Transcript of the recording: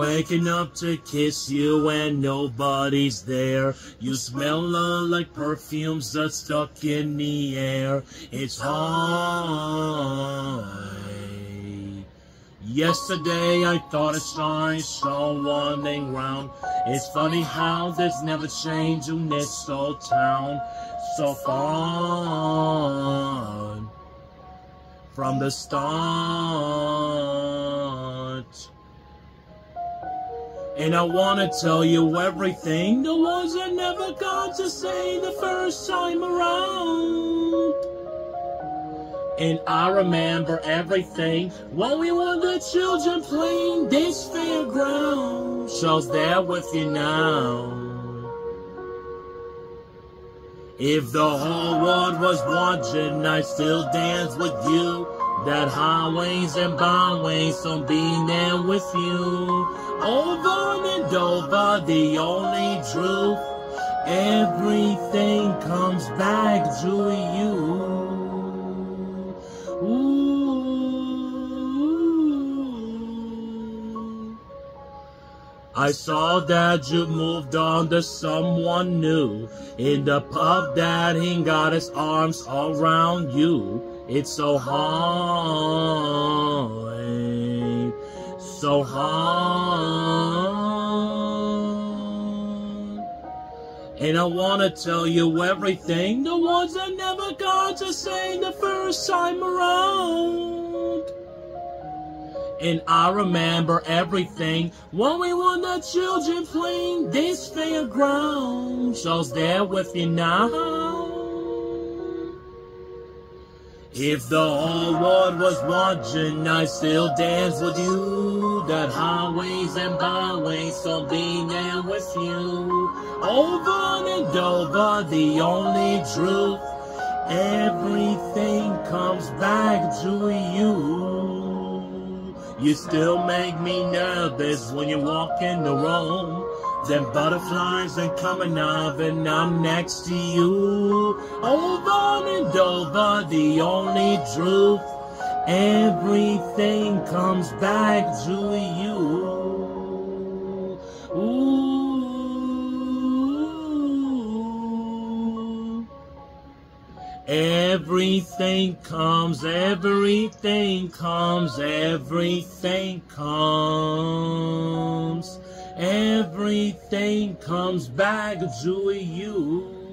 Waking up to kiss you and nobody's there. You smell like perfumes that's stuck in the air. It's hard. Yesterday I thought I saw one round. It's funny how there's never change in this old town. So far from the start. And I wanna tell you everything the ones I never got to say the first time around. And I remember everything when we were the children playing this fairground. Show's there with you now. If the whole world was watching, I'd still dance with you. That highways and byways, so being there with you. Over and over, the only truth. Everything comes back to you. Ooh. I saw that you moved on to someone new. In the pub that he got his arms around you. It's so hard, so hard. And I wanna tell you everything, the ones I never got to say the first time around. And I remember everything when we were the children playing this fairground. Show's there with you now. If the whole world was watching, I'd still dance with you. That highways and byways, so be there with you. Over and over, the only truth. Everything comes back to you. You still make me nervous when you walk in the room. Them butterflies are coming up and I'm next to you. Over and over, the only truth. Everything comes back to you. Ooh. Everything comes, everything comes, everything comes. Everything comes back to you.